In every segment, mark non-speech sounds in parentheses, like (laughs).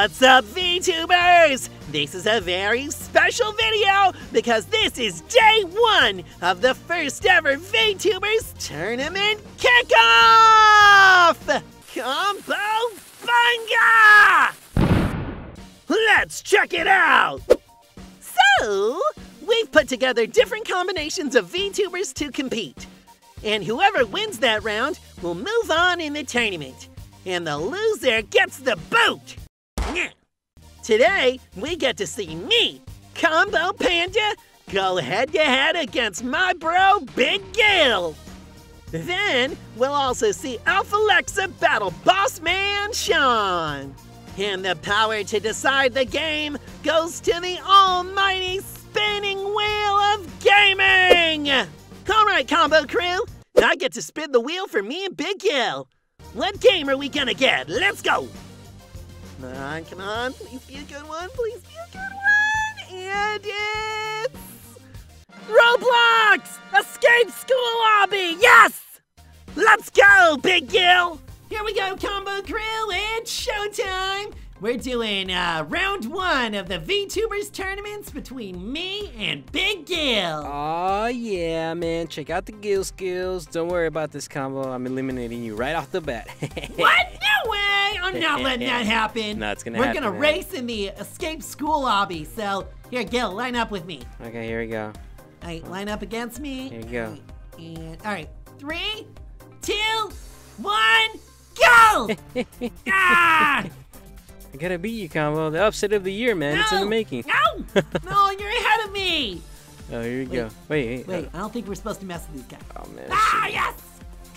What's up, VTubers? This is a very special video because this is day one of the first ever VTubers Tournament Kickoff! Combo Bunga! Let's check it out! So, we've put together different combinations of VTubers to compete. And whoever wins that round will move on in the tournament. And the loser gets the boot! Today, we get to see me, Combo Panda, go head to head against my bro, Big Gil. Then, we'll also see Alpha Lexa battle Boss Man Sean. And the power to decide the game goes to the almighty spinning wheel of gaming! All right, Combo Crew, I get to spin the wheel for me and Big Gil. What game are we gonna get? Let's go! Come on, come on. Please be a good one. Please be a good one. And it's. Roblox! Escape School Obby! Yes! Let's go, Big Gil! Here we go, Combo Grill, It's showtime! We're doing uh, round one of the VTubers tournaments between me and Big Gil. Oh yeah, man. Check out the Gil skills. Don't worry about this combo. I'm eliminating you right off the bat. (laughs) what? No! I'm not letting that (laughs) happen. No, it's gonna We're happen, gonna man. race in the escape school obby. So here, Gil, line up with me. okay, here we go. All right, line up against me. Here you go. And all right, three, two, one, go! (laughs) ah! I gotta beat you, combo. The upset of the year, man. It's in the making. No! (laughs) no, you're ahead of me. Oh, here we Wait, go. Wait, wait. Wait, I don't think we're supposed to mess with these guys. Oh man. Ah, yes!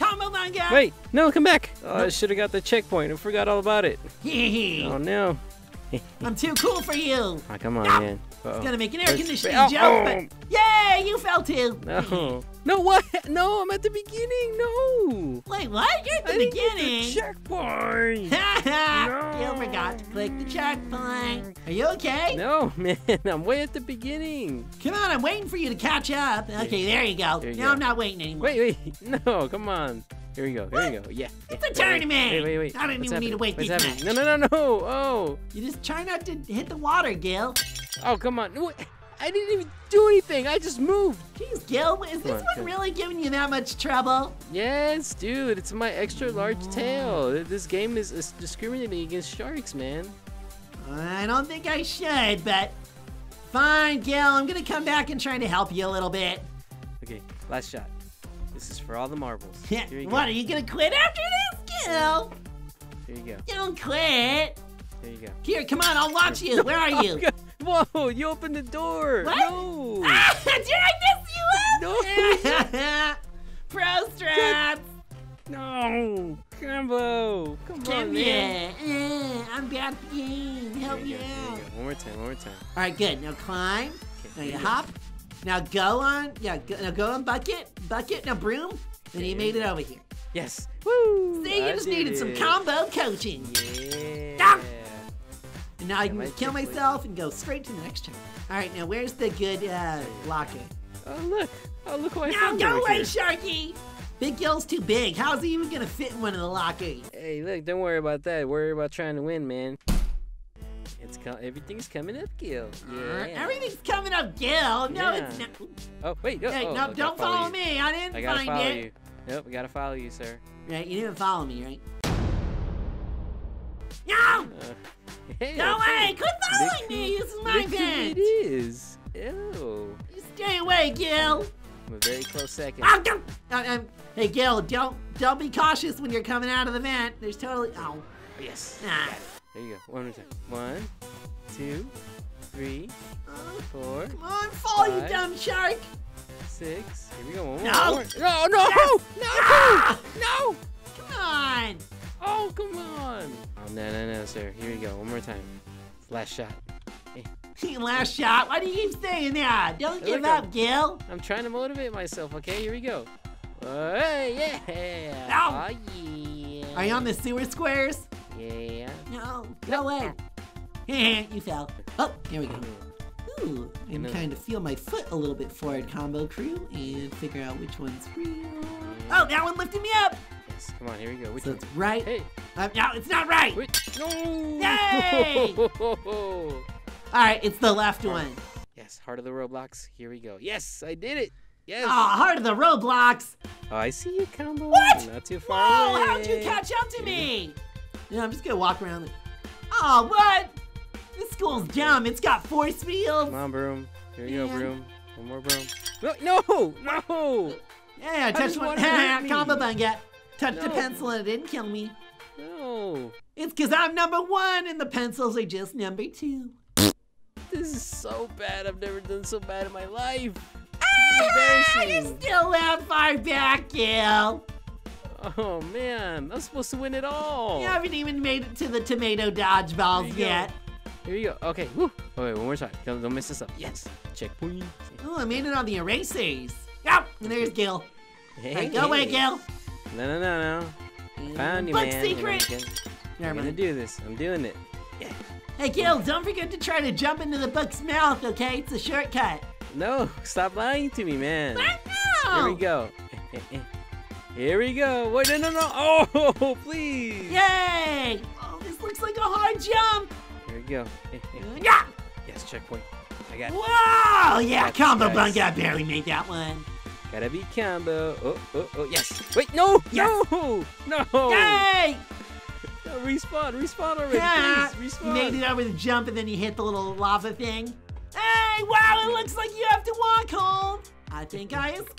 Combo manga! Wait, no, come back. Oh, I should have got the checkpoint. I forgot all about it. Oh no. (laughs) I'm too cool for you. Oh, come on, No. man. Uh-oh. Gonna make an air Let's- conditioning Oh, joke, oh. but yay, you fell too. No. (laughs) No, what? No, I'm at the beginning. No. Wait, what? You're at the I didn't get beginning. the checkpoint. Ha (laughs) You forgot to click the checkpoint. Are you okay? No, (laughs) man. I'm way at the beginning. Come on, I'm waiting for you to catch up. Okay, there you go. There you now go. I'm not waiting anymore. Wait, wait. No, come on. Here we go. Here we go. Yeah. It's yeah. a tournament. Wait, wait, wait. I didn't What's even need to wait What's this happening? much. No, no, no, no. Oh. You just try not to hit the water, Gil. Oh, come on. I didn't even do anything. I just moved. Jeez, Gil, is this on, one really giving you that much trouble? Yes, dude. It's my extra large tail. This game is, is discriminating against sharks, man. Uh, I don't think I should, but fine, Gil. I'm gonna come back and try to help you a little bit. Okay, last shot. This is for all the marbles. Yeah, Here you what, go. are you gonna quit after this, Gil? Here you go. Don't quit. Here you go. Here, come on, I'll watch you. (laughs) Where are you? (laughs) Whoa, you opened the door. What? No. Ah, (laughs) did I mess you up? No. Pro strats. No. Combo. Come on, Come man. here. Uh, I'm bad at the game. Help me you go, out. One more time, one more time. All right, good. Now climb. Okay, Now you go. Now go on. Yeah, go, now go on bucket. Bucket. Now broom. Then you Okay. made it over here. Yes. Woo. See, you I just needed some combo coaching. Yeah. Ah! And now I can kill myself and go straight to the next turn. All right, now where's the good uh, locker? Oh look! Oh look who I Now go away, here. Sharky! Big Gil's too big. How's he even gonna fit in one of the lockers? Hey, look! Don't worry about that. Worry about trying to win, man. It's co- everything's coming up, Gil. Uh, Yeah. Everything's coming up, Gil. No, it's not. Oh wait! Oh, Hey, oh, no, don't follow you. me. I didn't I gotta find follow it. you. Nope, we gotta follow you, sir. Right, you didn't follow me, right? No! Uh, hey, Go okay. away! Quit following me! This is my vent! It is. Ew. Stay away, Gil! I'm a very close second. Oh, don't, uh, um, hey, Gil, don't don't be cautious when you're coming out of the vent. There's totally. Oh. Yes. Ah. There you go. One more time. One, two, three, four. come on, fall, you dumb shark! six. Here we go. One more. No. one more. No! No! No! Ah! No! Come on! Oh, come on! Oh, no, no, no, sir. Here we go. One more time. Last shot. (laughs) Last shot. Why do you keep saying that? Don't Hey, give up, I'm- Gil. I'm trying to motivate myself, okay? Here we go. Uh, yeah! Ow. Oh, yeah! Are you on the sewer squares? Yeah. No, go away. you fell. Oh, here we go. Ooh, I You can know- kind of feel my foot a little bit forward, combo crew, and figure out which one's real. Oh, that one lifted me up. Yes, come on, here we go. Which So one? it's right. Hey, Uh, no, it's not right. wait, no! Yay! (laughs) All right, it's the left one. yes, heart of the Roblox. Here we go. Yes, I did it. Yes. Oh, heart of the Roblox. Oh, I see you, Combo. What? Not too far Whoa, away. how'd you catch up to me? Yeah, I'm just gonna walk around. The... Oh, what? This school's dumb. It's got force fields. Come on, broom. Here you go, broom. One more broom. No, no, no, Yeah, I touched one. water hurt me? Combo bunga. Touched a No. pencil and it didn't kill me. no. It's because I'm number one and the pencils are just number two. This is so bad. I've never done so bad in my life. Ah, you're still that far back, Gil. Oh man, I'm supposed to win it all. You haven't even made it to the tomato dodgeballs you go. yet. Here you go. Okay. Woo. Oh, wait, one more time. Don't, don't mess this up. Yes. Checkpoint. Oh, I made it on the erasers. Yep, and there's Gil. Hey, Hey, go away, Gil. No, no, no, no. Found you, Book man. secret. I'm gonna, Never I'm gonna do this. I'm doing it. Hey, Gil, don't forget to try to jump into the book's mouth, okay? It's a shortcut. No, stop lying to me, man. I Here we go. (laughs) Here we go. Wait, no, no, no. (laughs) Oh, please. Yay! Oh, this looks like a hard jump. Here we go. (laughs) Yeah! yes, checkpoint. I got it. Whoa! Yeah, Gotcha, combo guys. bunga barely made that one. Gotta be combo. Oh, oh, oh, yes. Wait, no, Yes. no, no. Yay! (laughs) No, respawn, respawn already, Yeah, please. you Respawn. made it over the jump and then you hit the little lava thing. Hey, wow, it looks like you have to walk home. I think I escaped.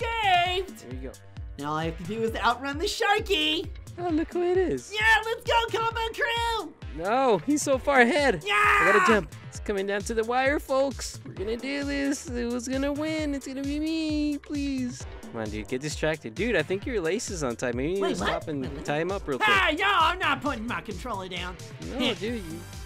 There we go. Now all I have to do is outrun the Sharky. Oh, look who it is. Yeah, let's go, combo crew. No, he's so far ahead. Yeah! I gotta jump. It's coming down to the wire, folks. We're gonna do this. Who's gonna win? It's gonna be me, please. Come on, dude. Get distracted. Dude, I think your lace is untied. Maybe you need Wait, to stop and tie him up real quick. Hey, no, I'm not putting my controller down. No, dude. You,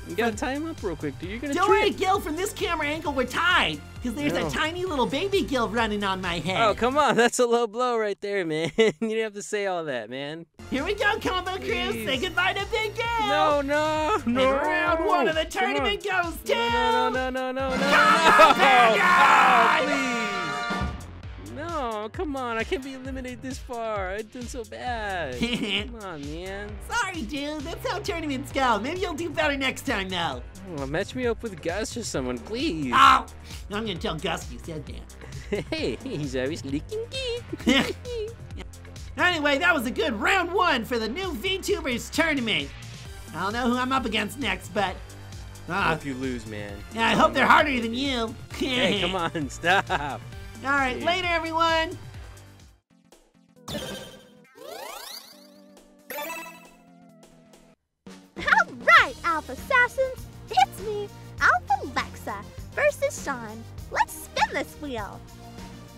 you gotta tie him up real quick, dude. You're gonna Don't worry. Gil, from this camera angle, we're tied. Because there's No. a oh. tiny little baby Gil running on my head. Oh, come on. (laughs) That's a low blow right there, man. (laughs) you didn't have to say all that, man. Here we go, combo crew. Say goodbye to Big Gil. No, no, And no. round one of the tournament goes to. No, no, no, no, no, no, no. Come on, Oh, oh please. No, come on. I can't be eliminated this far. I've done so bad. (laughs) come on, man. Sorry, dude. That's how tournaments go. Maybe you'll do better next time, though. Oh, match me up with Gus or someone, please. Oh, I'm gonna tell Gus you said that. (laughs) hey, he's always looking good. (laughs) Anyway, that was a good round one for the new VTubers tournament. I don't know who I'm up against next, but uh, Hope you lose, man. yeah, I hope they're harder than you. Hey, come on, stop. All right, later, everyone. All right, Alpha Assassins, it's me, Alpha Lexa, versus Sean. Let's spin this wheel.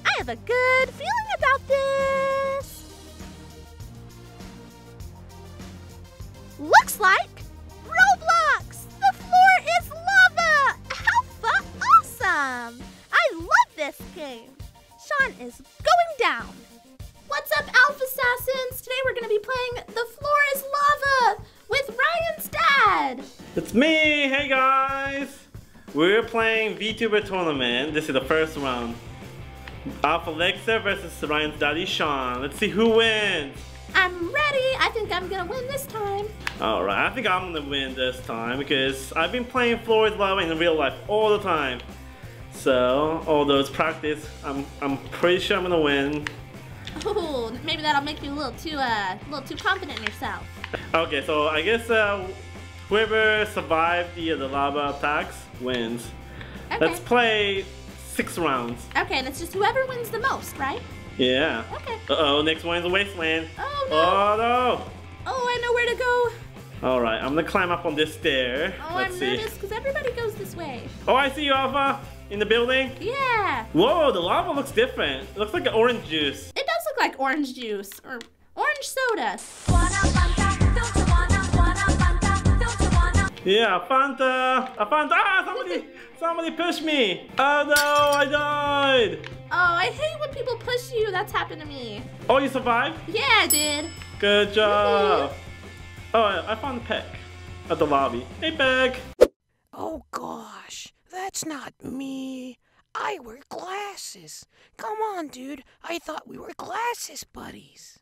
I have a good feeling about this. Looks like Roblox. The floor is lava. Alpha awesome. I love this game. Sean is going down. What's up, Alpha Assassins? Today we're going to be playing The Floor is Lava with Ryan's dad. It's me! Hey guys! We're playing VTuber Tournament. This is the first round. Alpha Alexa versus Ryan's daddy Sean. Let's see who wins. I'm ready. I think I'm going to win this time. Alright, I think I'm gonna win this time because I've been playing Floor is Lava in real life all the time. So, although it's practice, I'm, I'm pretty sure I'm gonna win. Ooh, maybe that'll make you a little too uh, a little too confident in yourself. Okay, so I guess uh, whoever survived the, the lava attacks wins. Okay. Let's play six rounds. Okay, and it's just whoever wins the most, right? Yeah. Okay. Uh oh, next one's a Wasteland. Oh no. Oh no. Oh, I know where to go. Alright, I'm gonna climb up on this stair. Oh, Let's I'm see. nervous because everybody goes this way. Oh, I see you, Alpha! In the building. Yeah. Whoa, the lava looks different. It looks like an orange juice. It does look like orange juice or orange soda. Yeah, Fanta! A Fanta! Ah, somebody, somebody pushed me! Oh no, I died! Oh, I hate when people push you. That's happened to me. Oh, you survived? Yeah, I did. Good job! Oh, I I found Peck at the lobby. Hey, Peck! Oh gosh, that's not me. I wear glasses. Come on, dude. I thought we were glasses buddies.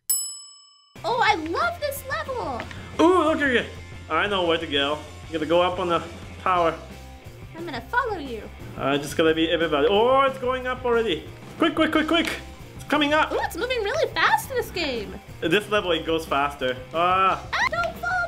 Oh, I love this level. Ooh, look at it. I know where to go. You gotta go up on the tower. I'm gonna follow you. I just gotta be everybody. Oh, it's going up already. Quick, quick, quick, quick. It's coming up. Ooh, it's moving really fast in this game. This level, it goes faster. Ah. Ah, don't fall.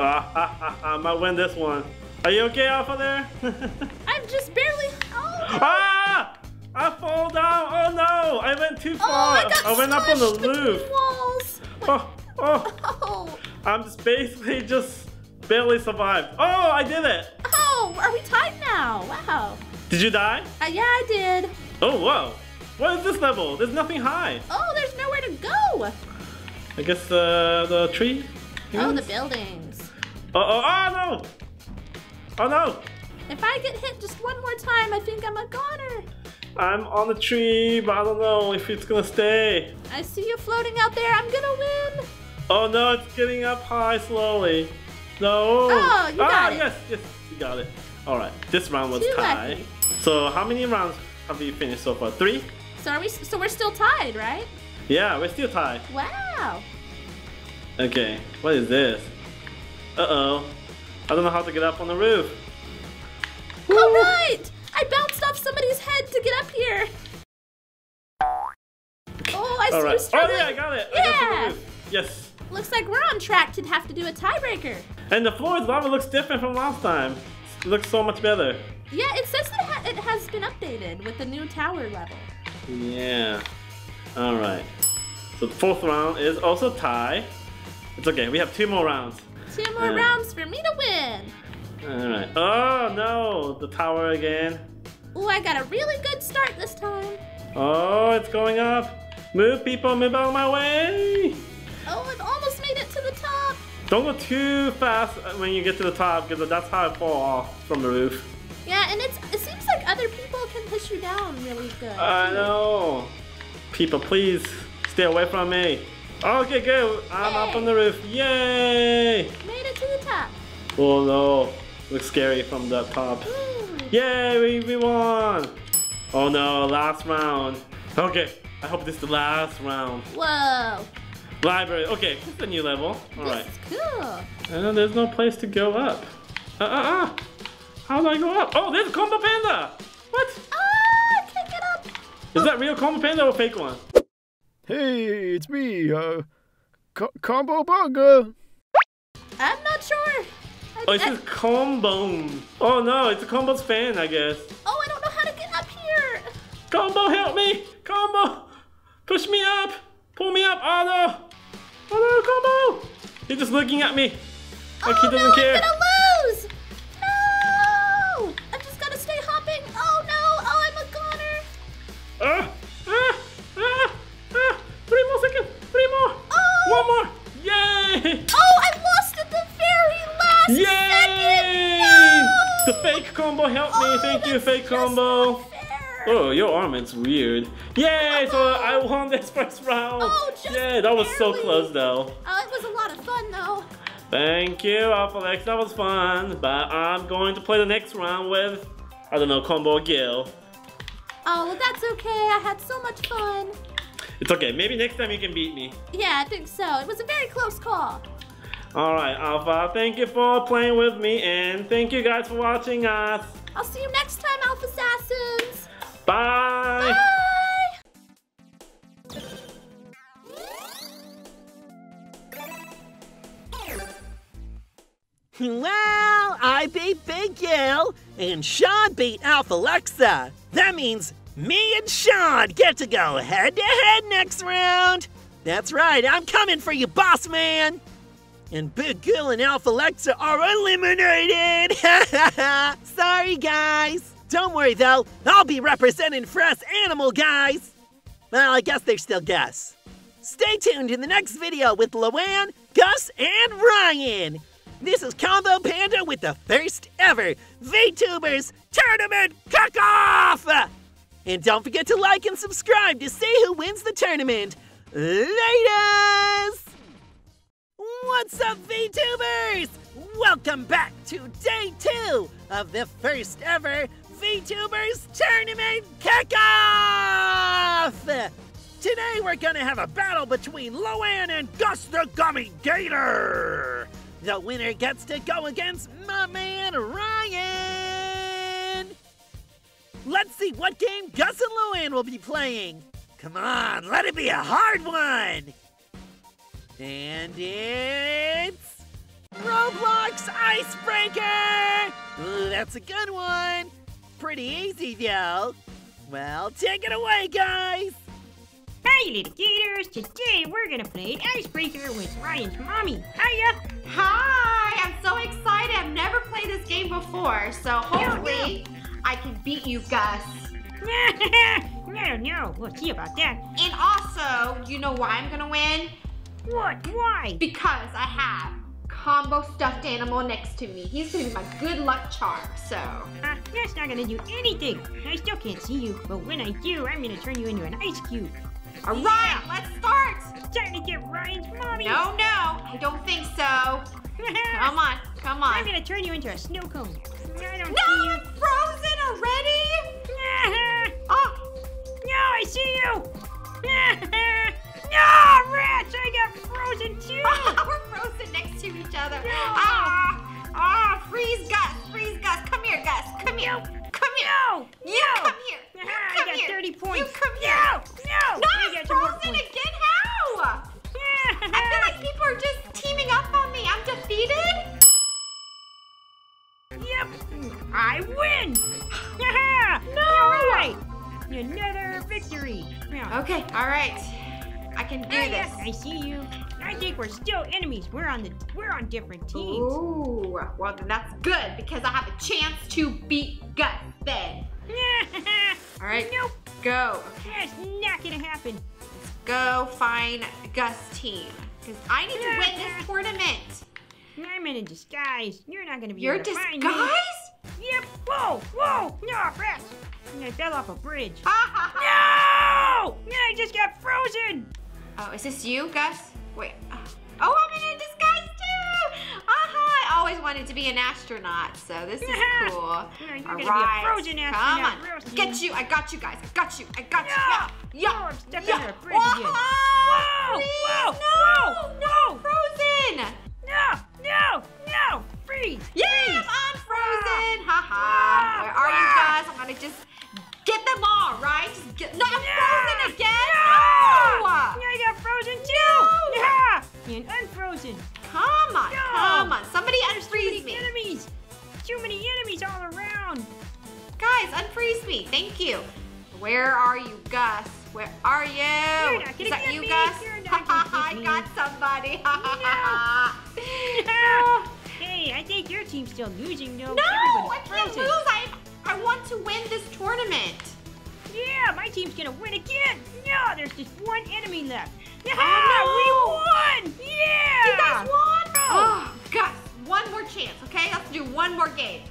I (laughs) might win this one. Are you okay, Alpha there? (laughs) I'm just barely. Oh, ah! I fall down. Oh no! I went too Oh, far. I got went up on the roof. walls. Oh, oh! Oh, I'm just basically just barely survived. Oh, I did it! oh, are we tied now? Wow. Did you die? Uh, yeah, I did. Oh, whoa! What is this level? There's nothing high. Oh, there's nowhere to go. I guess uh, the tree. Oh, the Yes. Oh, oh, no! Oh no! If I get hit just one more time, I think I'm a goner. I'm on the tree, but I don't know if it's gonna stay. I see you floating out there. I'm gonna win. Oh no, it's getting up high slowly. No. Oh, you ah, got it. yes, yes, you got it. All right, this round was Too tie. lucky. So how many rounds have you finished so far? Three? So are we? So we're still tied, right? Yeah, we're still tied. Wow. Okay, what is this? Uh oh, I don't know how to get up on the roof. All right. I bounced off somebody's head to get up here. Oh, I see All you right. Oh yeah, I got it. Got Yeah. roof. Yes. Looks like we're on track to have to do a tiebreaker. And the floor's lava looks different from last time. It looks so much better. Yeah, it says that it, ha- it has been updated with the new tower level. Yeah. All right. So the fourth round is also tie. It's okay. We have two more rounds. Two more Yeah. rounds for me to win. All right. Oh no, the tower again. Ooh, I got a really good start this time. Oh, it's going up. Move, people, move out of my way. Oh, I've almost made it to the top. Don't go too fast when you get to the top because that's how I fall off from the roof. Yeah, and it's it seems like other people can push you down really good. I know. People, please stay away from me. Okay, good. I'm up on the roof. Yay! Made it to the top. Oh no, looks scary from the top. Ooh. Yay, we, we won! Oh no, last round. Okay, I hope this is the last round. Whoa. Library, okay, this is a new level. This Alright. is cool. And there's no place to go up. Uh, uh, uh. How do I go up? Oh, there's a Combo Panda! What? Ah, I can't get up. Is that real Combo Panda or fake one? Hey, it's me, uh, Co- Combo Bunga. I'm not sure. I, Oh, it I- says Combo. Oh no, it's a Combo's fan, I guess. oh, I don't know how to get up here. Combo, help me! Combo! Push me up! Pull me up! Oh no! Oh no, Combo! He's just looking at me. Like oh he doesn't no, care. I'm gonna lose. No. I'm just gotta stay hopping. Oh no. Oh, I'm a goner. Ah, One more. Yay! Oh, I lost at the very last Yay! second. No. The fake combo helped me. Oh, Thank you, fake combo. Oh, your armment's weird. Yay! So I oh. won this first round. Oh, just yeah, that was so close though. Oh, it was a lot of fun though. Thank you, Alphalex. That was fun. But I'm going to play the next round with, I don't know, Combo Gil. Oh, well, that's okay. I had so much fun. It's okay. Maybe next time you can beat me. Yeah, I think so. It was a very close call. All right, Alpha. Thank you for playing with me, and thank you guys for watching us. I'll see you next time, Alpha Assassins. Bye. Bye. Well, I beat Big Gil, and Sean beat Alpha Lexa. That means me and Sean get to go head to head next round. That's right, I'm coming for you, boss man. And Big Gil and Alpha Lexa are eliminated. (laughs) Sorry, guys. Don't worry, though. I'll be representing us animal guys. Well, I guess they're still Gus. Stay tuned in the next video with Loann, Gus, and Ryan. This is Combo Panda with the first ever VTubers Tournament Cook-Off! And don't forget to like and subscribe to see who wins the tournament. Laters! What's up, VTubers? Welcome back to day two of the first ever VTubers Tournament Kickoff! Today we're gonna have a battle between Loann and Gus the Gummy Gator. The winner gets to go against my man Ryan. Let's see what game Gus and Loann will be playing. Come on, let it be a hard one. And it's Roblox Icebreaker. Ooh, that's a good one. Pretty easy though. Well, take it away, guys. Hey, little gators! Today we're gonna play Icebreaker with Ryan's mommy. Hiya! Hi! I'm so excited. I've never played this game before, so hopefully I can beat you, Gus. (laughs) no, no, we'll see about that. And also, you know why I'm gonna win? What? Why? Because I have combo stuffed animal next to me. He's gonna be my good luck charm, so. Uh, that's not gonna do anything. I still can't see you, but when I do, I'm gonna turn you into an ice cube. All right, let's start. It's time to get Ryan's mommy. No, no, I don't think so. (laughs) Come on, come on. I'm gonna turn you into a snow cone. I don't No, see I'm frozen already. you. Oh, no, I see you. (laughs) no, rats! I got frozen too. (laughs) we're frozen next to each other. Ah, ah, freeze, Gus, freeze, Gus. Come here, Gus. Come here. Come here. No, You no. come here. You I come got here. 30 points. You come here. No, no. No, I I'm got some more frozen again. How? (laughs) I feel like people are just teaming up on me. I'm defeated. I win! (laughs) no! All right, another victory. Now, Okay, all right. I can do this. I see you. I think we're still enemies. We're on the we're on different teams. Ooh, well then that's good because I have a chance to beat Gus then. (laughs) All right, Nope, go. that's not gonna happen. Go find Gus team because I need to win this (laughs) tournament. I'm in a disguise. You're not gonna be You're able to find disguised? me. Yep. Whoa, whoa! No, rats! I fell off a bridge. Ha. No! I just got frozen. Oh, is this you, Gus? Wait. Oh, I'm in a disguise too! Aha! I always wanted to be an astronaut, so this is (laughs) cool. All Yeah, you're gonna be a right. frozen Come on. Get you. I got you guys. I got you. I got No. you. Yeah. Oh, Yeah. I'm stuck yeah. under a bridge again. Whoa! Whoa, whoa, no! whoa, No! Frozen! No! No! No! Freeze! Yes, I'm ah. frozen. Ha ha. Ah. Where are you ah. guys? I'm gonna just get them all, right? Just get. No, I'm frozen again. No! I got frozen too! No. Yeah! And unfrozen. Come on, No. come on. Somebody Too unfreeze many me. enemies! Too many enemies all around! Guys, unfreeze me. Thank you. Where are you, Gus? Where are you? You're Is that you, me. Gus? You're Ha ha ha! I got somebody. Ha ha ha (laughs) hey, I think your team's still losing though. No, I can't lose. I I want to win this tournament. Yeah, my team's gonna win again! No, there's just one enemy left. Yeah, Oh, we won! Yeah! You guys won? Oh. Oh, Gus, one more chance, okay? Let's do one more game.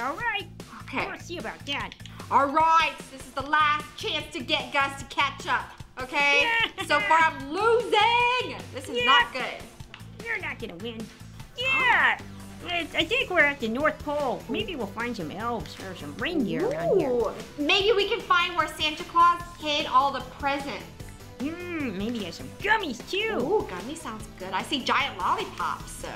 All right? Okay. We'll see about that. All right, this is the last chance to get Gus to catch up, okay? (laughs) so far I'm losing. This is Yeah. not good. You're not gonna win. Yeah! I I think we're at the North Pole. Maybe we'll find some elves or some reindeer around here. Maybe we can find where Santa Claus hid all the presents. Hmm, maybe there's some gummies too. Ooh, gummy sounds good. I see giant lollipops, so.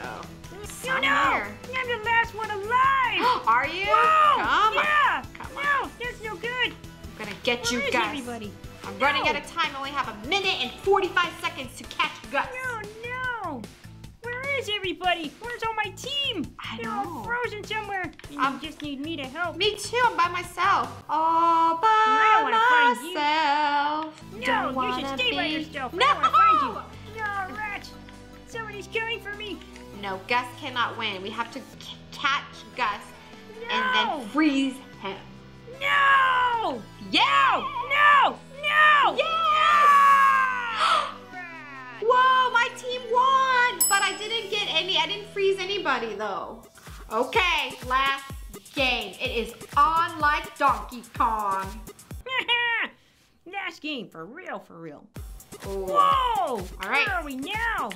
no, no! I'm the last one alive! (gasps) Are you? Whoa! Come on. yeah! Come on. No, that's no good. I'm gonna get Where you, Gus. everybody? I'm running out of time. I only have a minute and 45 seconds to catch Gus. No, no! Where is everybody? Where's all my team? I They're all frozen somewhere. And Um, you just need me to help. Me too. I'm by myself. All by I don't wanna find you. myself. No, Don't you should stay by be- yourself. I No. don't wanna find you. No, rats! Somebody's coming for me. No, Gus cannot win. We have to catch Gus No! and then freeze him. No! Yeah! No! No! Yeah! (gasps) Whoa, my team I didn't get any, I didn't freeze anybody though. Okay, last game. It is on like Donkey Kong. (laughs) Last game, for real, for real. Ooh. Whoa! All right. Where are we now?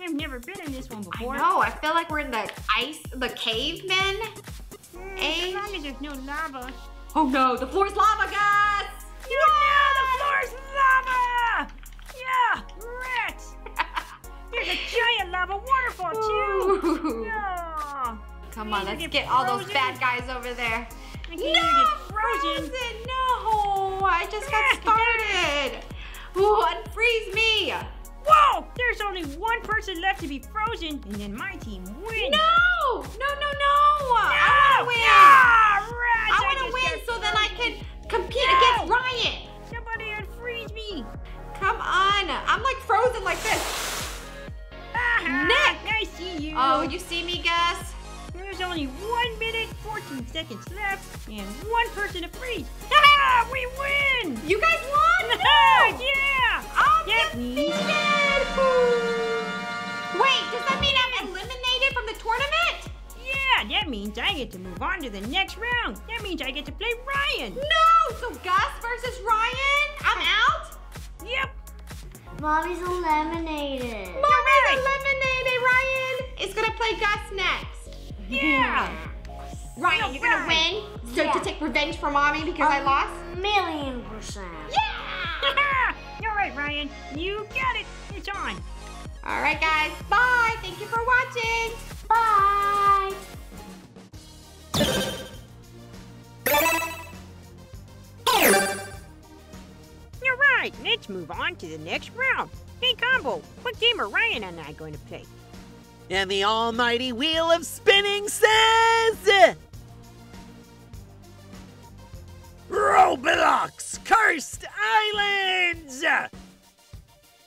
I've never been in this one I before. know, I feel like we're in the ice, the cavemen. Mm, Age. As long as there's no lava. Oh no, the floor's lava, guys! No, the floor's lava! That lava waterfall too. No. Come on, let's get get all those bad guys over there. I No, get frozen. frozen. No, I just got started. Ooh, unfreeze me. Whoa! There's only one person left to be frozen, and then my team wins. No, no, no, no. I want to win. Rats, I want to win so then I can compete No. against Ryan. Somebody unfreeze me. Come on. I'm like frozen like this. Nick. I see you. Oh, you see me, Gus? There's only one minute, 14 seconds left, and one person to freeze. Ah, we win! You guys won? (laughs) yeah! I'm Yeah, defeated. Wait, does that mean I'm eliminated from the tournament? Yeah, that means I get to move on to the next round. That means I get to play Ryan. No. So Gus versus Ryan? I'm out. Mommy's eliminated. Mommy's eliminated. Ryan is gonna play Gus next. Yeah. Ryan, you're gonna win. So Yeah. to take revenge for mommy because I lost. Million percent. Yeah. (laughs) you're right, Ryan. You got it. It's on. All right, guys. Bye. Thank you for watching. Bye. Let's move on to the next round. Hey, Combo, what game are Ryan and I going to play? And the almighty wheel of spinning says. Roblox Cursed Islands!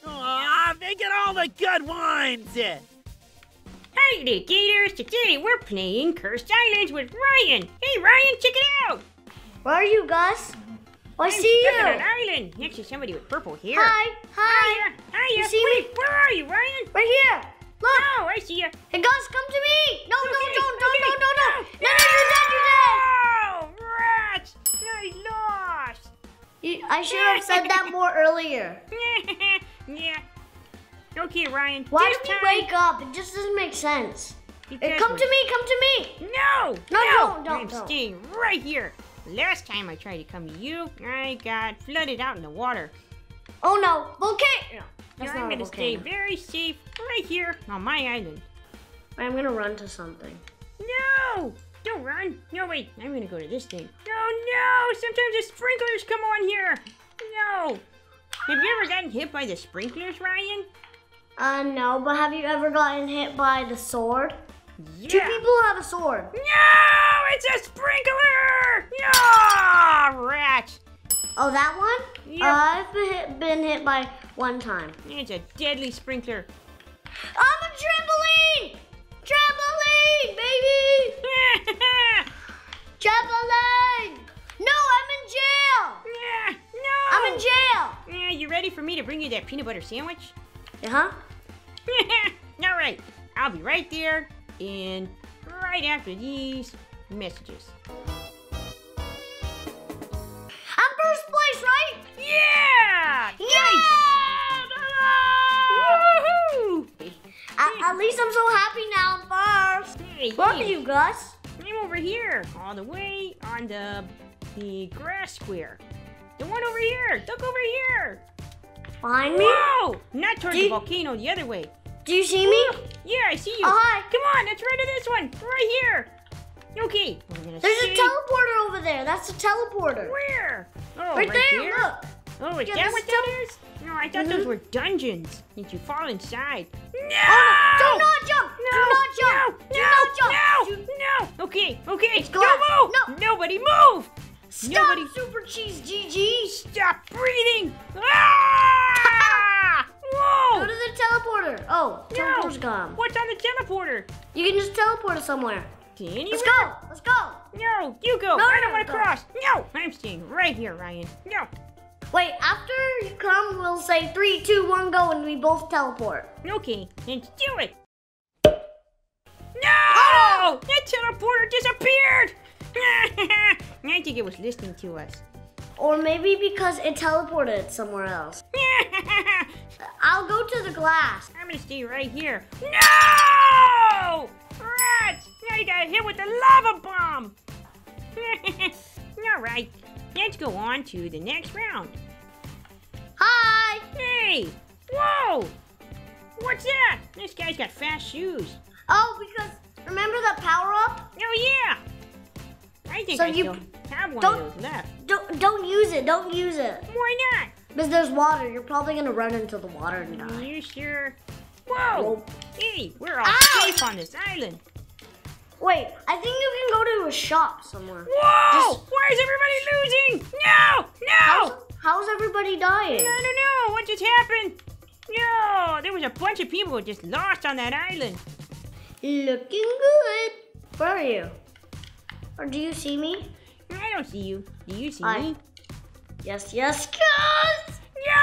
Aw, they get all the good ones! Hey there, Gators! Today we're playing Cursed Islands with Ryan. Hey, Ryan, check it out! Where are you, Gus? I I'm see stuck on an island next to somebody with purple hair. Hi. Hi. Hiya! Hiya! You see Wait, me? where are you, Ryan? Right here. Look. Oh, I see you. Hey, Gus, come to me. No, no, Okay, don't, don't, okay. no, no, no. No, no, you're dead, you're dead. Oh, rats! I lost! You, I should have said that (laughs) more earlier. (laughs) yeah. Okay, Ryan. Why did you time, wake up? It just doesn't make sense. Hey, come to me, come to me. No! No, don't, don't, I'm don't. staying right here. Last time I tried to come to you, I got flooded out in the water. Oh no, volcano. I'm gonna stay very safe right here on my island. I'm gonna run to something. No! Don't run! No, wait, I'm gonna go to this thing. No, no! Sometimes the sprinklers come on here! No! Have you ever gotten hit by the sprinklers, Ryan? Uh, no, but have you ever gotten hit by the sword? Yeah! Two people have a sword. No! It's a sprinkler! No! Rat! Oh, that one? Yeah. Uh, I've been hit, been hit by one time. It's a deadly sprinkler. I'm a trampoline! Trampoline, baby! (laughs) Trampoline! No, I'm in jail! No! I'm in jail! Yeah, you ready for me to bring you that peanut butter sandwich? Uh-huh. (laughs) All right, I'll be right there, and right after these messages. I'm first place, right? Yeah! Yes! Woohoo! At, at least I'm so happy now I'm first. Hey, are hey, you, Gus? I'm over here, all the way on the the grass square. The one over here. Look over here. Find me? Whoa! Not towards the volcano, the other way. Do you see me? Yeah, I see you. Oh, hi. Come on, let's run to this one. Right here. Okay. There's see. a teleporter over there. That's a teleporter. Where? Oh, Right, there, look. Oh, is Yeah, that what that is? No, I thought those Mhm. were dungeons. Did you fall inside? No! Oh, no. Do not jump! No! Do not jump! No! Do no! not jump! No! Do- No! Okay, okay. go Don't move! No. Nobody move! Stop, Nobody- Super Cheese GG! Stop breathing! Ah! Go to the teleporter. Oh, No! teleporter's gone. What's on the teleporter? You can just teleport us somewhere. Anywhere? Let's go. Let's go. No, you go. No, I don't no, want to cross. No, I'm staying right here, Ryan. No. Wait, after you come, we'll say three, two, one, go, and we both teleport. Okay, let's do it. No! Oh! The teleporter disappeared! (laughs) I think it was listening to us. Or maybe because it teleported somewhere else. (laughs) I'll go to the glass. I'm gonna stay right here. No! Rats! Now you got hit with the lava bomb! (laughs) Alright, let's go on to the next round. Hi. Hey! Whoa! What's that? This guy's got fast shoes. Oh, because remember the power up? Oh yeah. I think So I you still have one of those left. Don't don't use it. Don't use it. Why not? Because there's water. You're probably gonna run into the water and Are die. you sure? Whoa! Hey, we're all Ow! safe on this island. Wait, I think you can go to a shop somewhere. Whoa! Just- Why is everybody losing? No! How's, No! how's everybody dying? I don't know. What just happened? No! There was a bunch of people who just lost on that island. Looking good. Where are you? Or do you see me? I don't see you. Do you see Hi. me? Yes, yes, cuz. No,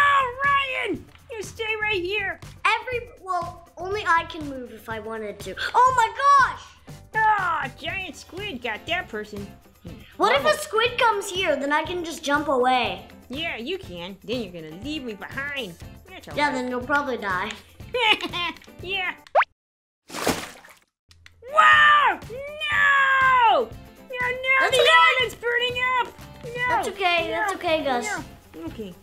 Ryan! You stay right here. Every well, only I can move if I wanted to. Oh my gosh! Ah, giant squid got that person. What if a squid comes here? Then I can just jump away. Yeah, you can. Then you're gonna leave me behind. Yeah, right. then you'll probably die. (laughs) yeah. Wow! No! No, no! That's the okay. island's burning up! No! That's okay, that's okay, Gus. no. Okay.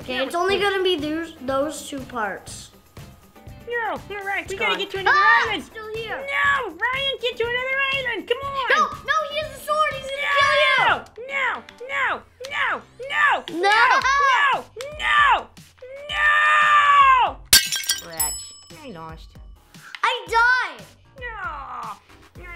Okay, that it's only good. gonna be those those two parts. No, all right, we gotta get to another Ah, island. still here. No, Ryan, get to another island. Come on. No, no, he has a sword. He's gonna kill you. No, no, no, no, No. no, no, no! Wretch, I lost. I died No,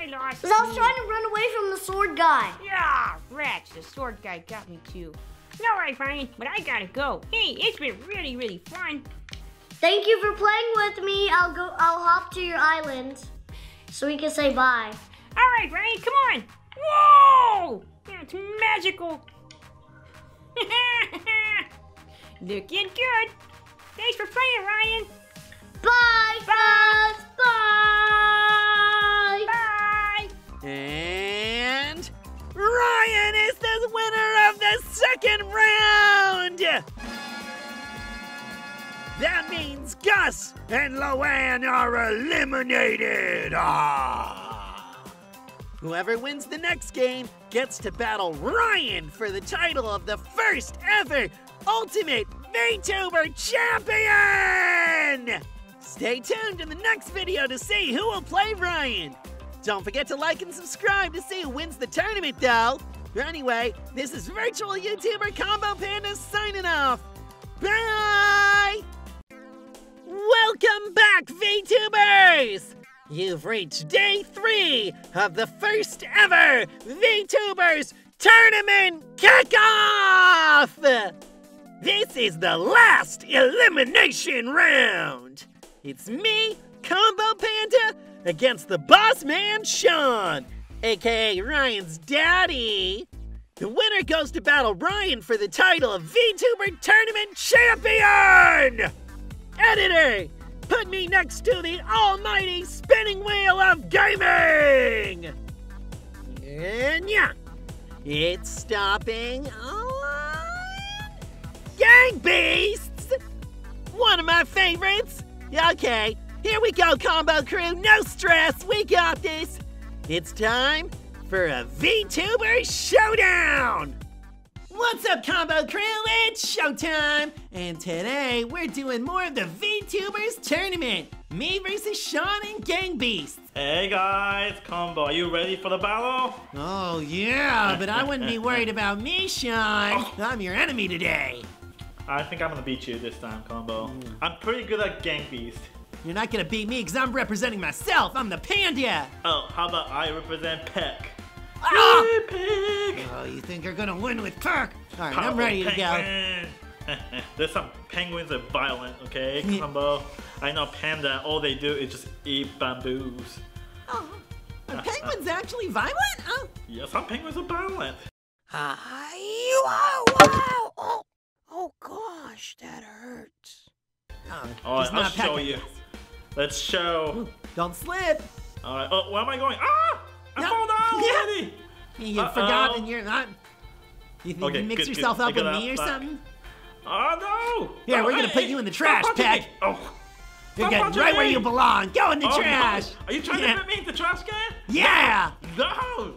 Because I was trying to run away from the sword guy. Yeah, wretch, the sword guy got me too. All right, Ryan, but I gotta go. Hey, it's been really, really fun. Thank you for playing with me. I'll go. I'll hop to your island so we can say bye. All right, Ryan, come on. Whoa! That's magical. (laughs) Looking good. Thanks for playing, Ryan. Bye, guys. Bye. And Ryan is the winner of the second round! That means Gus and Loann are eliminated! Ah! Whoever wins the next game gets to battle Ryan for the title of the first ever Ultimate VTuber Champion! Stay tuned in the next video to see who will play Ryan. Don't forget to like and subscribe to see who wins the tournament, though. But anyway, this is virtual YouTuber Combo Panda signing off. Bye! Welcome back, VTubers! You've reached day three of the first ever VTubers Tournament Kickoff! This is the last elimination round! It's me, Combo Panda, against the boss man Sean, aka Ryan's daddy. The winner goes to battle Ryan for the title of VTuber Tournament Champion! Editor, put me next to the almighty spinning wheel of gaming! And yeah, it's stopping Gang Beasts! One of my favorites! Okay, here we go, Combo Crew, no stress, we got this! It's time for a VTuber Showdown! What's up, Combo Crew? It's showtime! And today we're doing more of the VTubers tournament. Me versus Sean and Gang Beasts. Hey guys, Combo, are you ready for the battle? Oh yeah, but I wouldn't be (laughs) worried about me, Sean. Oh. I'm your enemy today. I think I'm gonna beat you this time, Combo. Mm. I'm pretty good at Gang Beast. You're not gonna beat me because I'm representing myself. I'm the panda. Oh, how about I represent Peck? Ah! Pig! Oh, you think you're gonna win with Peck? All right, I'm ready to go. (laughs) There's some penguins are violent, okay, (laughs) Combo? I know Panda, all they do is just eat bamboos. Oh, are (laughs) penguins actually violent? Oh, Yeah, some penguins are violent. Hi, wow, wow. Oh, oh gosh, that hurts. oh Alright, I'll not show you. Let's show. Don't slip. Alright, oh, where am I going? Ah! I No. fall down Yeah. already! You've Uh-oh. forgotten you're not. You think Okay, you mix good, good. yourself up with me or back. something? Oh no! Yeah, No, we're gonna put hey, you in the trash, Peck. Oh. You're getting right where you belong. Go in the Oh, no. trash. Are you trying Yeah. to put me in the trash can? Yeah. No!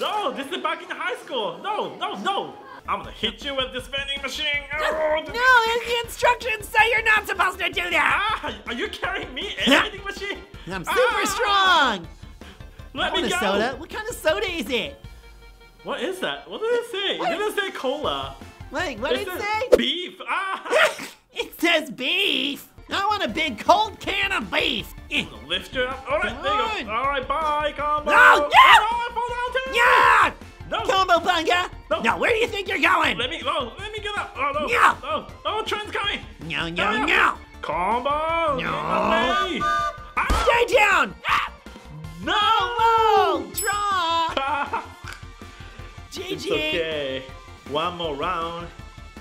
No! This is back in high school. No, no, no! I'm gonna hit you with this vending machine. (laughs) Oh, No, the instructions say you're not supposed to do that. Ah, are you carrying me in a vending machine? I'm super Ah, strong. Let I me want go. a soda. What kind of soda is it? What is that? What did it say? It didn't say cola. Wait, what did it says say? Beef. Ah! (laughs) It says beef. I want a big cold can of beef. Lift you up. All right, Come there you on. go. All right, bye, combo. No, Oh, yeah. no, down too. Yeah! No. Combo bunga! No. No, where do you think you're going? Let me, oh, let me get up. Oh, no. Yeah. Oh, oh, Trent's coming. No, no, up. no! Combo. No. Ah, Stay down! Ah! no. Oh, draw! (laughs) it's GG! okay. One more round.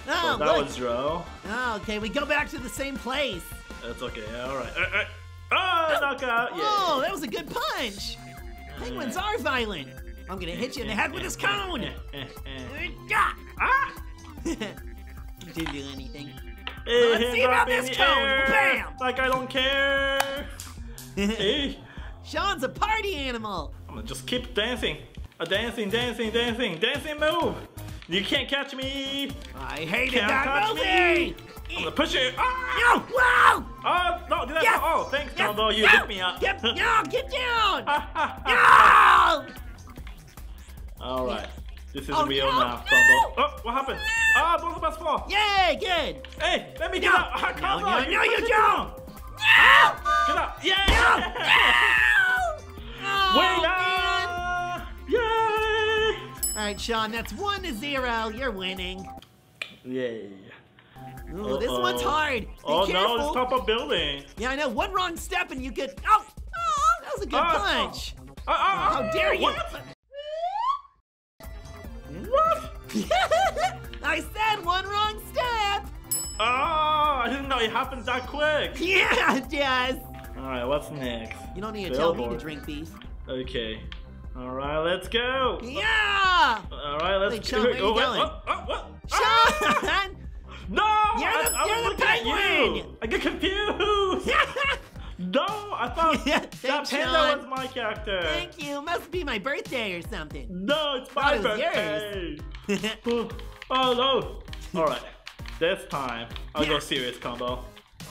Oh, Oh, that look. was draw. Oh, okay, we go back to the same place. That's okay. All right. Uh, uh, oh, knockout. Yeah. Oh, that was a good punch. Penguins are violent. I'm gonna hit you in the head with this cone. Eh, eh, eh. Ah! Ah! Didn't do anything. Hey, Let's see about this cone. air. Bam. Like I don't care. hey, (laughs) Sean's a party animal. I'm gonna just keep dancing. Uh, dancing, dancing, dancing, dancing move. You can't catch me. I hated Can't that touch movie. I'm gonna push you. Ah! No! Wow! Oh, no, did I? Yes! Oh, thanks, Yes! Combo. You no! lift me up. Get, no, get down! (laughs) No! All right. This is Oh, real no, now, no! Oh, what happened? Ah, both of us fall. Yay, good! Hey, let me get No. up. Ah, No, Combo, no, you no, you don't. No! Get up. Yeah. (laughs) Oh, Way man. down. Yay. All right, Sean, that's one to zero. You're winning. Yay. Ooh, this Uh-oh. one's hard. Be Oh careful. no, it's top of building. Yeah, I know. One wrong step and you get. Oh! Oh, that was a good Ah, punch. Ah, ah, How ah, dare you! What? What? (laughs) I said one wrong step. Oh, I didn't know it happened that quick. (laughs) Yeah, it does. All right, what's next? You don't need to tell me to drink these. Okay. All right, let's go. Yeah! All right, let's Wait, Sean, where you oh, going? oh, oh? Ah! Sean! No! You're the- I you're the looking at penguin! you. I get confused. (laughs) no, I thought (laughs) Yeah, that thanks, panda Sean. was my character. Thank you. Must be my birthday or something. No, it's Thought my it was birthday. (laughs) oh no! All right, this time I'll go serious combo.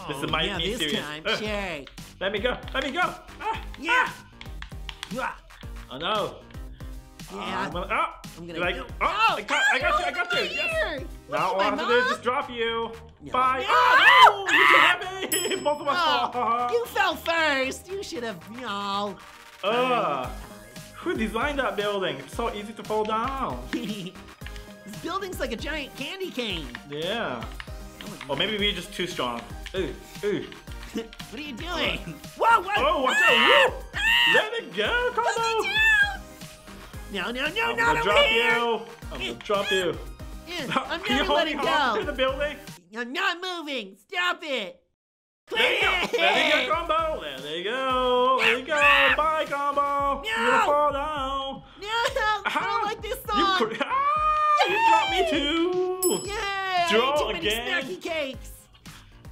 This is my Oh, yeah, me this serious. time. Sure. Let me go. Let me go. Ah, Yeah. Yeah. oh no. Yeah. I'm gonna, ah, I'm gonna like, go- oh, Oh, I got, I got you, I got you. Yes. Now all I have to do is just drop you. No. Bye. No. Oh, no, you too heavy. (laughs) Both of us Oh, you fell first. You should have, you know. Ugh. Who designed that building? It's so easy to fall down. (laughs) this building's like a giant candy cane. Yeah. Or maybe we're just too strong. Ooh, ooh. (laughs) what are you doing? Whoa, whoa! Oh, watch out! Woo! Let it go, combo! No, no, no, I'm not gonna over drop here. you. I'm gonna drop you. Yeah, (laughs) I'm you hold letting me hard to the go. building? I'm not moving. Stop it. There you go. There you go, combo. There you go. There you go. Bye, combo. You're gonna fall down. No, I Ah, don't like this song. cr- (laughs) ah, you dropped me too. I Draw ate too many again. snacky cakes.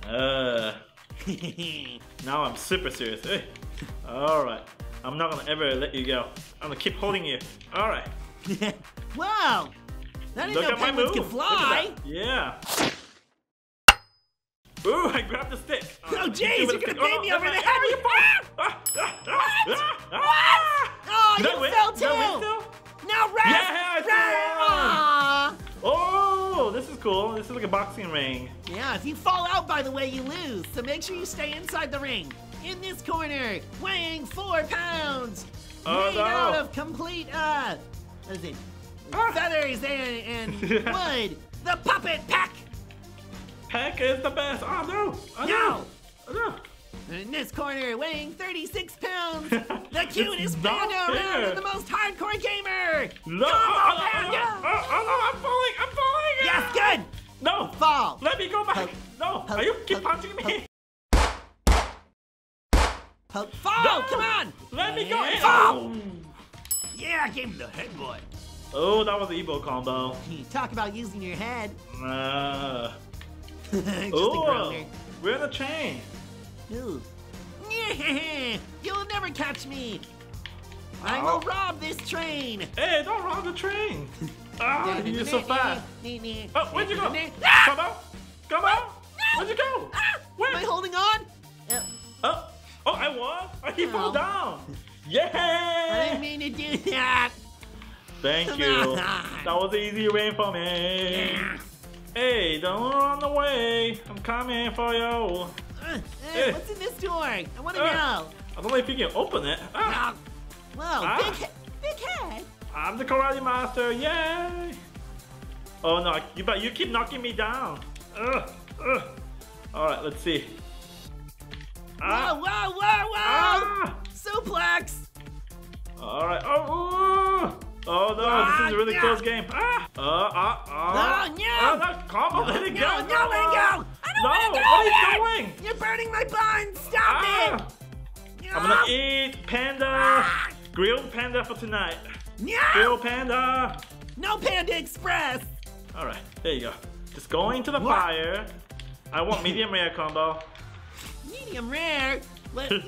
Uh, (laughs) now I'm super serious. Hey. All right. I'm not gonna ever let you go. I'm gonna keep holding you. All right. (laughs) wow! Didn't Look at my move. Look fly. that. Yeah. Ooh, (laughs) I grabbed the stick. Oh, Uh, jeez, hit you with you're gonna stick. beat me no, over the head. (laughs) Ah. Ah, ah, ah, ah, ah. Oh, Did you win? fell I win too. Now rest. Yeah, I rest. Oh, this is cool. This is like a boxing ring. Yeah, if you fall out, by the way, you lose. So make sure you stay inside the ring. In this corner, weighing four pounds, Oh, made no. out of complete uh, what is it? Ah. Feathers and, and (laughs) wood. The puppet pack. Peck is the best. Oh no. Oh, No. Oh, no. In this corner, weighing 36 pounds, (laughs) the cutest panda around and the most hardcore gamer. No. Oh, oh, oh, panda. oh, oh, oh, no, I'm falling. I'm falling. Yes, good. No. Fall. Let me go back. No. Are you keep punching me? Poke. Poke. Fall. No. Come on. Let me go And fall. Yeah, I gave him the head boy. Oh, that was an Evo combo. Talk about using your head. Uh, (laughs) oh, we're in a chain. Ooh. (laughs) You'll never catch me. I will rob this train. Hey, don't rob the train. Ah, you're so fast. Oh, where'd you go? Ah! Come on. Come on. Where'd you go? Where? Am I holding on? Uh, Oh, oh, I won. Oh, he fell down. (laughs) down. I didn't mean to do that. Thank Come you. on. That was an easy win for me. Hey, don't run away. I'm coming for you. Uh, uh, Eh. what's in this door? I want to Uh. know. I don't know if you can open it. Ah, Ah, Whoa, Ah. big, big head. I'm the karate master. Yay. Oh no, you but you keep knocking me down. Ugh, ugh. All right, let's see. Whoa, whoa, whoa, whoa! Ah. Suplex! All right. Oh, ooh. oh no, this is a really Ah, close game. Ah, uh, uh, uh. No, no. Oh, no, combo, let it No, go. no, let it go! I don't No, want to do what are you doing? You're burning my bun! Stop Ah. it! I'm gonna eat panda, grilled panda for tonight. No! Grilled panda. No Panda Express! All right, there you go. Just go into the What? fire. I want medium rare combo. Medium rare. Let, (laughs) All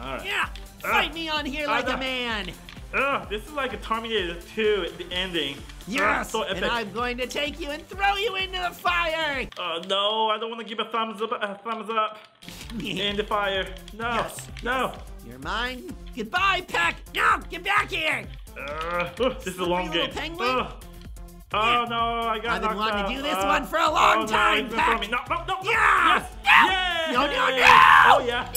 right. yeah, Ah. fight me on here like no. a uh, man. Ugh, this is like a Terminator 2 at the ending. Ugh, Yes, so and I'm going to take you and throw you into the fire. Oh no, I don't want to give a thumbs up. A thumbs up (laughs) in the fire. No, Yes, no. You're mine. Goodbye, Peck. No, get back here. Uh, this is a long game. penguin. Oh no, I got I've been wanting to do this Uh, one for a long oh, time, it's in front of Peck. me. No, no, no, no. Yeah. Yes. No. Yay. No, no, no. Oh yeah. Oh yeah.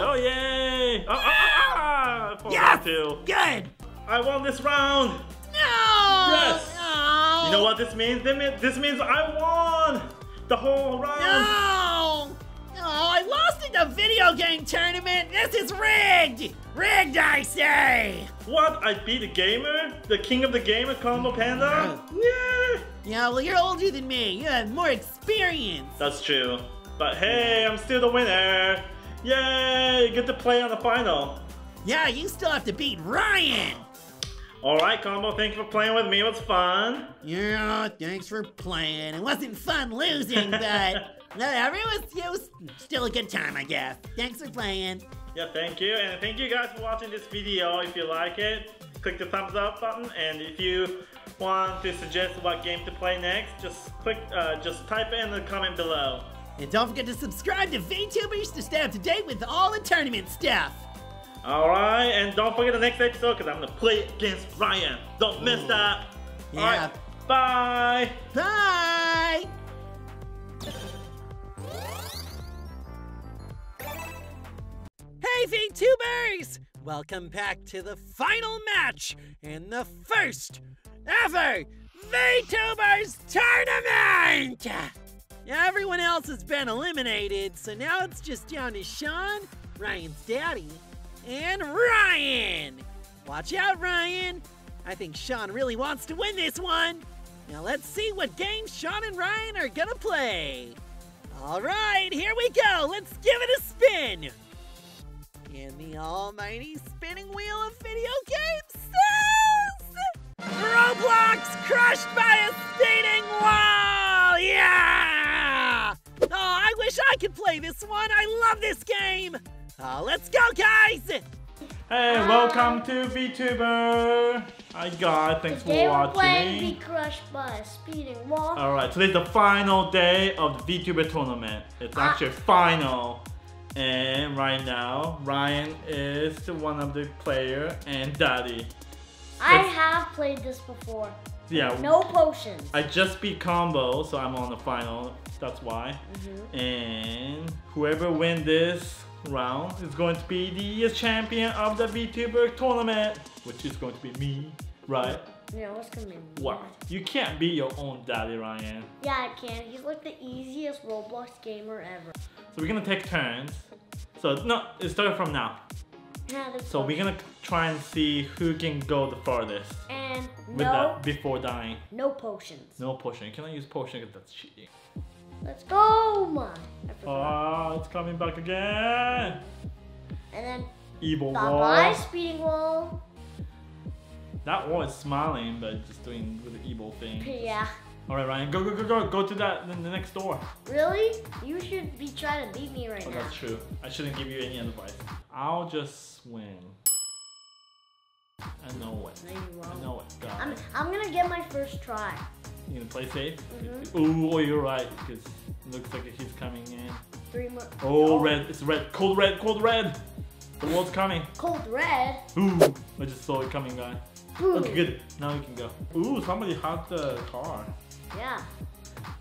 No. Oh yay. Oh, oh, oh, oh. Yes. Good. I won this round. No. Yes. No. You know what? This means- This means I won the whole round. No. No, I lost in the video game tournament. This is rigged. Rigged, I say. What? I beat the gamer? The king of the gamer, Combo Panda? Yeah! Yeah, well, you're older than me. You have more experience. That's true. But hey, I'm still the winner! Yay! You get to play on the final. Yeah, you still have to beat Ryan. Alright, Combo, thank you for playing with me. It was fun. Yeah, thanks for playing. It wasn't fun losing, but (laughs) whatever. It was, it was still a good time, I guess. Thanks for playing. Yeah, thank you. And thank you guys for watching this video. If you like it, click the thumbs up button. And if you want to suggest what game to play next, just click, uh, just type it in the comment below. And don't forget to subscribe to VTubers to stay up to date with all the tournament stuff. Alright, and don't forget the next episode because I'm gonna play against Ryan. Don't miss that. Yeah. Alright, bye. Bye! Hey! Welcome back to the final match in the first ever VTubers tournament! Everyone else has been eliminated, so now it's just down to Sean, Ryan's daddy, and Ryan! Watch out, Ryan! I think Sean really wants to win this one! Now let's see what games Sean and Ryan are gonna play! Alright, here we go! Let's give it a spin! And the almighty spinning wheel of video games says... Roblox crushed by a speeding wall! Yeah! Oh, I wish I could play this one! I love this game! Uh, let's go, guys! Hey, welcome to VTuber. Hi guys, thanks for They were playing watching. be crushed by a speeding wall. Alright, today's the final day of the VTuber tournament. It's Ah. actually final. And right now, Ryan is the one of the player and Daddy. I it's- have played this before. Yeah, No potions. I just beat combo, so I'm on the final. That's why. Mm-hmm. And whoever wins this round is going to be the champion of the VTuber tournament, which is going to be me, right? Yeah, what's gonna be? Wow, you can't beat your own daddy, Ryan. Yeah, I can. He's like the easiest Roblox gamer ever. So we're gonna take turns. So no, it starts from now. There's So we're gonna try and see who can go the farthest And with no, that before dying. no potions. No potion. You cannot use potion because that's cheating. Let's go, my. Oh, it's coming back again. and then Evil bye wall. bye speeding wall. That wall is smiling, but just doing with the evil thing. (laughs) Yeah. All right, Ryan, go, go, go, go, go to that the, the next door. Really? You should be trying to beat me right Oh, now. that's true. I shouldn't give you any advice. I'll just swim. I know it. No, you I know it. Got I'm, it. I'm gonna get my first try. You gonna play safe? Mhm. Ooh, oh, you're right. Because it looks like he's coming in. Three more. Oh, red. It's red. Cold red. Cold red. The wall's coming. Cold red. Ooh, I just saw it coming, guy. Ooh. Okay, good. Now we can go. Ooh, somebody hacked the car. Yeah.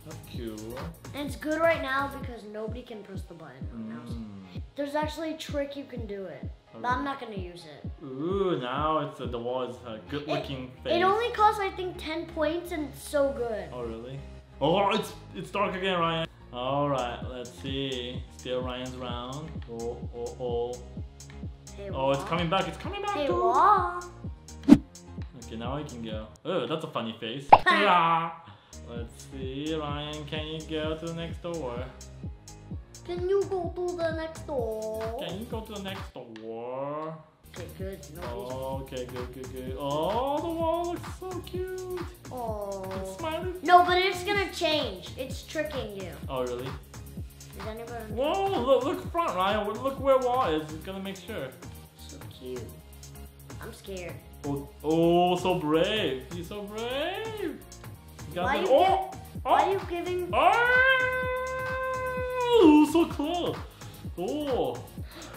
That's cool. And it's good right now because nobody can press the button. Mm. There's actually a trick you can do it, but I'm not gonna use it. Ooh, now it's uh, the wall is a good looking face. It only costs I think 10 points and it's so good. Oh really? Oh, it's it's dark again, Ryan. All right, let's see. Still Ryan's round. Oh, oh, oh. Hey, Oh, it's coming back. It's coming back. Hey, dude. Wah. Okay, now we can go. Oh, that's a funny face. (laughs) Yeah. Let's see, Ryan. Can you go to the next door? Can you go to the next door? Can you go to the next door? Okay, good. Nobody's. Oh, okay, good, good, good. Oh, the wall looks so cute. Oh. It's smiling. No, but it's gonna change. It's tricking you. Oh, really? Is anybody Whoa, look, look front, Ryan. Look where wall is. It's gonna make sure. so cute? I'm scared. Oh, oh, so brave. He's so brave. Why the- you oh, Why are oh, you giving? oh, so close. Oh,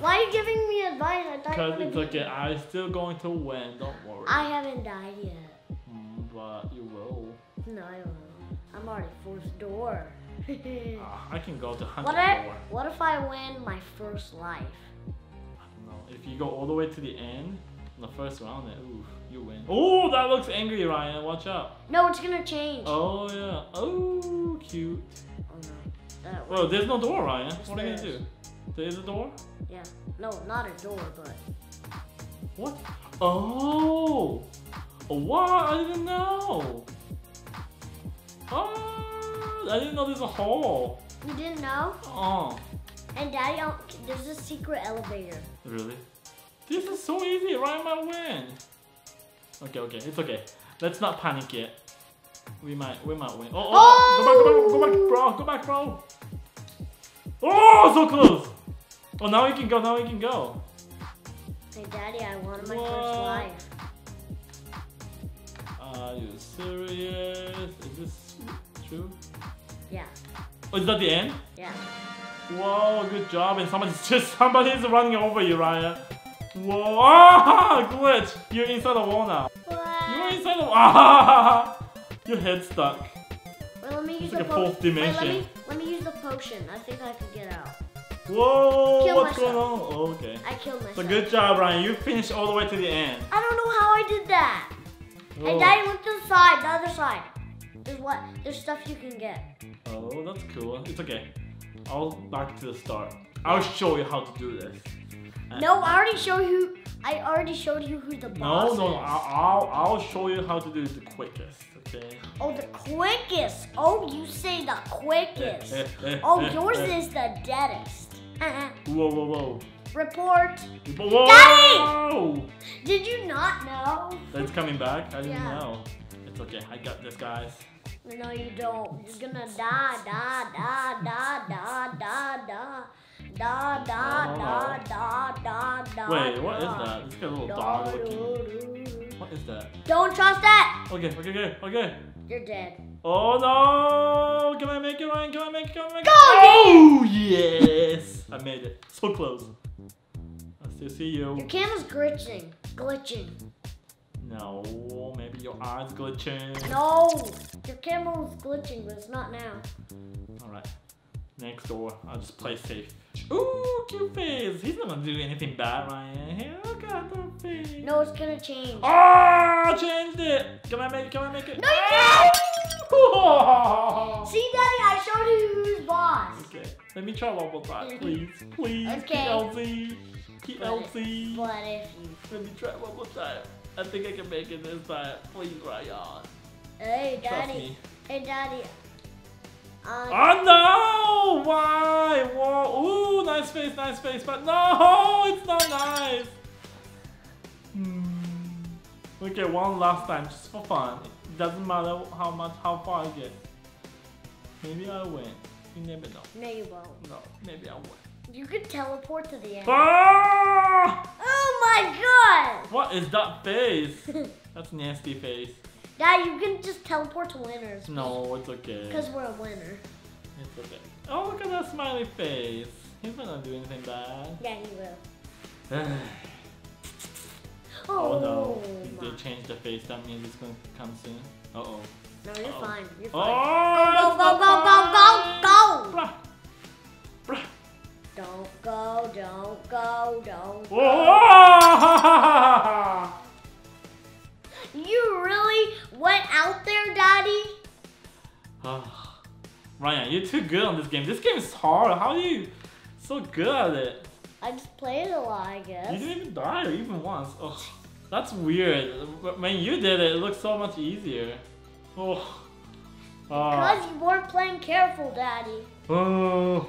Why are you giving me advice? I thought Cause it's okay. I'm still going to win. Don't worry. I haven't died yet. Mm, but you will. No, I don't know. I'm already fourth door. (laughs) Ah, I can go to hundred what if door. What if I win my first life? No, if you go all the way to the end, the first round, then ooh, you win. Oh, that looks angry, Ryan. Watch out. No, it's gonna change. Oh yeah. Oh, cute. Oh, no. That Well, there's no door, Ryan. What are you gonna do? There is a door? Yeah. No, not a door, but What? Oh! Oh, what? I didn't know. Oh, I didn't know there's a hole. you didn't know. Oh, And Daddy, there's a secret elevator. really? This is so easy. Ryan might win. Okay, okay, it's okay. Let's not panic yet. We might, we might win. Oh, oh, Go back, go back, go back, bro. Go back, bro. Oh, so close. Oh, now we can go. Now we can go. Hey, Daddy, I wanted my What? first life. Are you serious? Is this true? Yeah. Oh, is that the end? Yeah. Whoa, good job. And somebody's (laughs) just somebody's running over you, Raya. Whoa, ah, (laughs) glitch. You're inside the wall now. What? You're inside the wall. Ah, (laughs) your head's stuck. Wait, let me use It's the like a po- fourth Wait, let dimension. me let me use the potion. I think I can get out. Whoa, Kill what's myself. going on? Oh, okay. I killed myself. So good job, Ryan. You finished all the way to the end. I don't know how I did that. Whoa. And Daddy went to the side, the other side. There's what? There's stuff you can get. Oh, that's cool. It's okay. I'll back to the start. I'll show you how to do this. No, I already showed you. I already showed you who the No, boss no, is. I'll, I'll, I'll show you how to do it the quickest, okay? Oh, the quickest. Oh, you say the quickest. oh, (laughs) yours is the deadest. (laughs) Whoa, whoa, whoa. Report. Whoa! Daddy! Did you not know? It's coming back? I didn't Yeah. know. It's okay, I got this, guys. No, you don't. You're gonna die, die, die, die, die, die, die. Da da oh. da da da da. Wait, what is that? It's got a little dog looking. What is that? Don't trust that. Okay, okay, okay, okay. You're dead. Oh no! Can I make it, Ryan? Can I make it? Can I make it? Go, Oh, yes! I made it. So close. I still see you. Your camera's glitching. Glitching. No, maybe your eyes glitching. No, your camera was glitching, but it's not now. Alright. Next door. I'll just play safe. Ooh, cute face. He's not gonna do anything bad, Ryan. Hey, look at the face. No, it's gonna change. Oh, I changed it. Can I make it? Can I make it? No, you Oh! See, Daddy, I showed you who's boss. Okay. Let me try one more time, (laughs) please. Please. Okay. PLZ. PLZ. But if you, Let me try one more time. I think I can make it this time. Please, Ryan. hey, Daddy, hey, Daddy. Oh no! Why? Whoa! Ooh, nice face, nice face, but no, (laughs) it's not nice. Hmm. Okay, one last time, just for fun. It doesn't matter how much, how far I get. Maybe I win. You never know. no, you won't. No, maybe I win. You could teleport to the end. Ah! Oh my God! What is that face? (laughs) That's nasty face. Dad, you can just teleport to winners. No, it's okay. Because we're a winner. It's okay. Oh, look at that smiley face. He's not gonna do anything bad. Yeah, he will. (sighs) oh no, Oh, if my. they change the face, that means it's gonna come soon. Uh oh. No, you're Uh-oh. fine. You're Oh! fine. Go, go, go, go, go, go, go! Blah. Blah. Don't go, don't go, don't go. Whoa! (laughs) You really went out there, Daddy? Ah, Ryan, you're too good on this game. This game is hard. How are you so good at it? I just played a lot, I guess. You didn't even die or even once. Oh, that's weird. When you did it, it looked so much easier. Oh. Because you weren't playing careful, Daddy. Oh.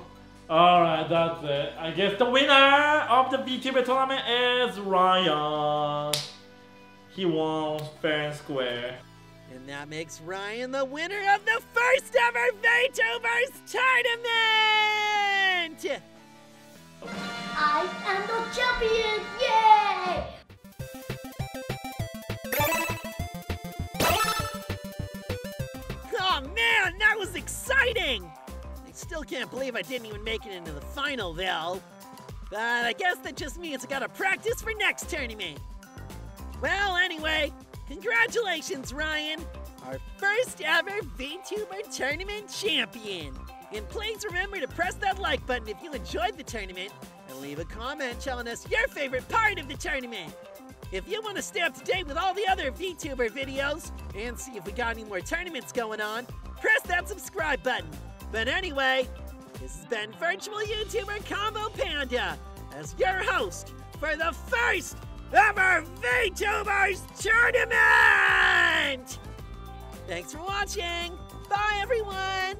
Alright, that's it. I guess the winner of the VTuber tournament is Ryan. He won fair and square. And that makes Ryan the winner of the first ever VTubers tournament! I am the champion! Yay! Oh man, that was exciting! I still can't believe I didn't even make it into the final, though. But I guess that just means I gotta practice for next tournament. Well, anyway, congratulations, Ryan! Our first ever VTuber tournament champion! And please remember to press that like button if you enjoyed the tournament, and leave a comment telling us your favorite part of the tournament! If you want to stay up to date with all the other VTuber videos and see if we got any more tournaments going on, press that subscribe button. But anyway, this has been Virtual YouTuber Combo Panda as your host for the first ever VTubers tournament! Thanks for watching! Bye everyone!